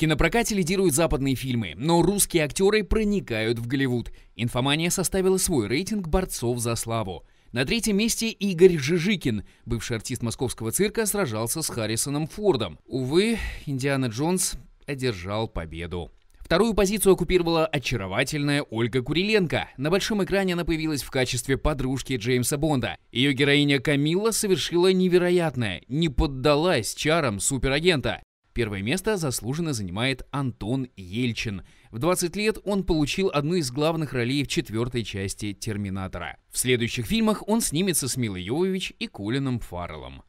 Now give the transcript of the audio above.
кинопрокате лидируют западные фильмы, но русские актеры проникают в Голливуд. Инфомания составила свой рейтинг борцов за славу. На третьем месте Игорь Жижикин. Бывший артист московского цирка сражался с Харрисоном Фордом. Увы, Индиана Джонс одержал победу. Вторую позицию оккупировала очаровательная Ольга Куриленко. На большом экране она появилась в качестве подружки Джеймса Бонда. Ее героиня Камилла совершила невероятное, не поддалась чарам суперагента. Первое место заслуженно занимает Антон Ельчин. В 20 лет он получил одну из главных ролей в четвертой части «Терминатора». В следующих фильмах он снимется с Милой Йовович и Колином Фарреллом.